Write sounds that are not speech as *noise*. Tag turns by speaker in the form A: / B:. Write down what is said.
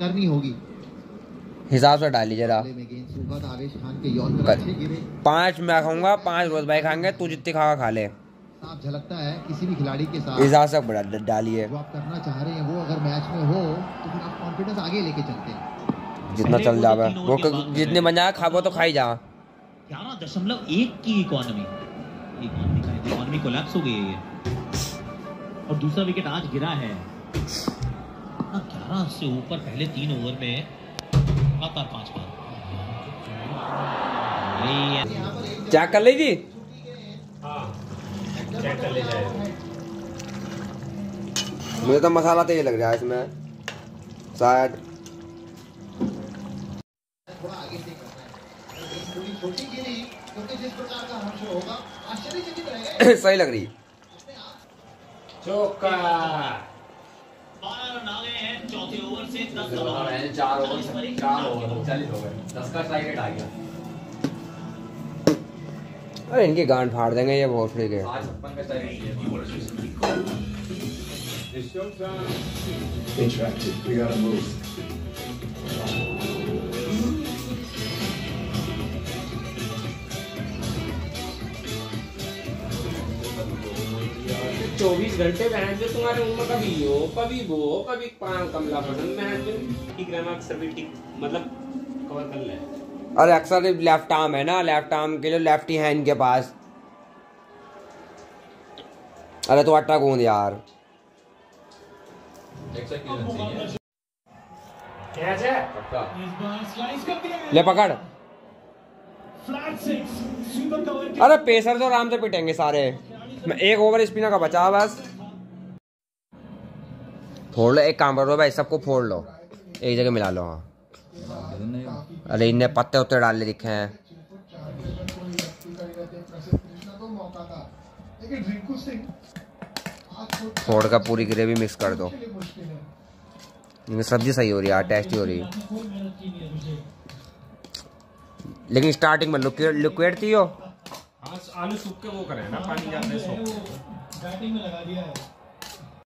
A: करनी होगी।
B: हिसाब से डाली जरा। पाँच मैं खाऊँगा पाँच रोज भाई खाएँगे तू जितनी खागा खा ले।
A: साफ़ झलकता है किसी भी खिलाड़ी के साथ।
B: हिसाब से बड़ा डालिए।
A: जो आप करना चाह रहे हैं वो अगर मैच में हो तो फिर आप कॉन्फिडेंस आगे लेके चलते हैं।
B: जितना चल जावे। वो जितने बन जाए खाबो तो खाई जा।
C: ग्यारह दशमलव एक की इकोनॉमी इकोनॉमी का इकोनॉमी कोलैप्स हो गई है और दूसरा विकेट आज गिरा है। ना ग्यारह से ऊपर पहले तीन ओवर में लगातार पाँच बार।
B: चेक कर ली थी मुझे तो मसाला तेज लग रहा है इसमें। शायद।
A: है *coughs*
B: सही लग रही।
D: चौका।
C: बारह रन आ गए हैं चौथे ओवर से दस
D: मैंने चार ओवर चार ओवर चालीस हो गए दस का स्ट्राइक रेट आ गया।
B: अरे इनकी गांड फाड़ देंगे ये भोसड़ी के
E: Interactive. We gotta move.
D: चौबीस घंटे बहन जो तुम्हारे में कभी हो कभी वो कभी पान कमला पसंद बहन जो ठीक रहना अक्सर भी ठीक मतलब कवर कर ले।
B: अरे अक्सर लेफ़्ट आर्म है ना लेफ़्ट आर्म के लिए लेफ़्ट ही है इनके पास। अरे तो अट्टा कूद यार।
D: कैच है? पक्का?
B: ले पकड़। अरे पेसर तो आराम से पिटेंगे सारे। एक ओवर स्पिनर का बचा बस। फोड़ लो, एक काम करो भाई, सबको फोड़ लो। एक जगह मिला लो हाँ। अरे, इनने पत्ते उत्ते डाल दिखे हैं। फोड़ का पूरी ग्रेवी मिक्स कर दो। सब्ज़ी सही हो रही है टेस्टी हो रही है। लेकिन स्टार्टिंग में लिक्विड थी हो
D: आलू सूख के वो करे ना पानी जाते सो।
F: में लगा दिया है।